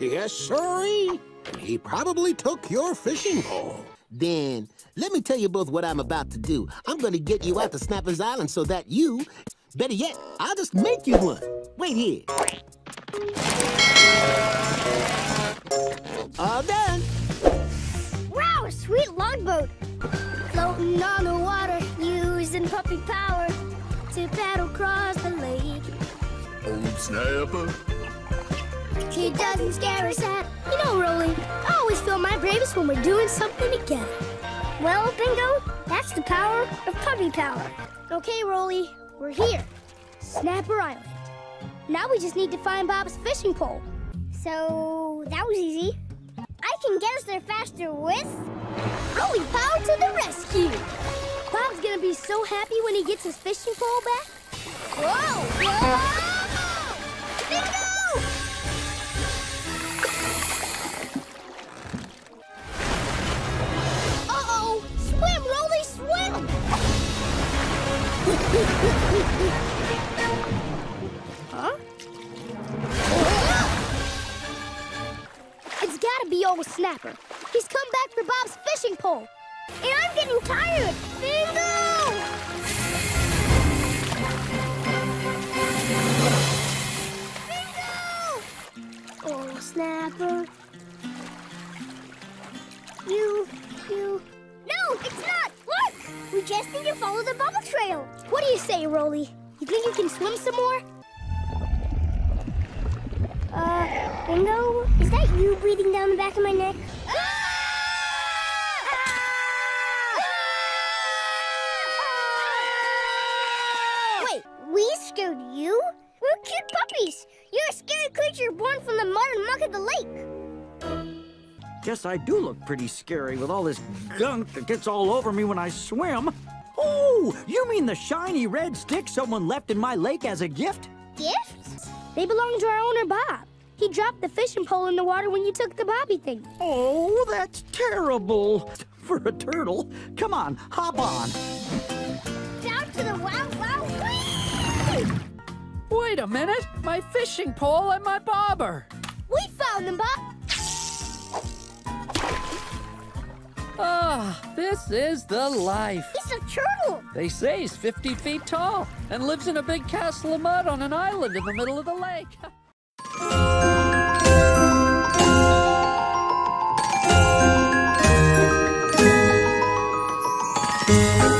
Yes, sirree. He probably took your fishing pole. Then let me tell you both what I'm about to do. I'm going to get you out to Snapper's Island so that you, better yet, I'll just make you one. Wait here. All done. Wow, a sweet logboat. Floating on the water, using puppy power to paddle across the lake. Old Snapper. He doesn't scare us at. You know, Rolly, I always feel my bravest when we're doing something together. Well, Bingo, that's the power of puppy power. Okay, Rolly, we're here. Snapper Island. Now we just need to find Bob's fishing pole. So, that was easy. I can get us there faster with Rolly Power to the rescue. Bob's gonna be so happy when he gets his fishing pole back. Whoa! Whoa! Huh? It's gotta be old Snapper. He's come back for Bob's fishing pole. And I'm getting tired. Bingo! Need to follow the bubble trail. What do you say, Rolly? You think you can swim some more? Uh, Bingo? Is that you breathing down the back of my neck? Guess I do look pretty scary with all this gunk that gets all over me when I swim. Oh, you mean the shiny red stick someone left in my lake as a gift? Gifts? They belong to our owner, Bob. He dropped the fishing pole in the water when you took the bobby thing. Oh, that's terrible. For a turtle. Come on, hop on. Down to the wow wow whee! Wait a minute! My fishing pole and my bobber! We found them, Bob. Ah, this is the life. He's a turtle. They say he's 50 feet tall and lives in a big castle of mud on an island in the middle of the lake.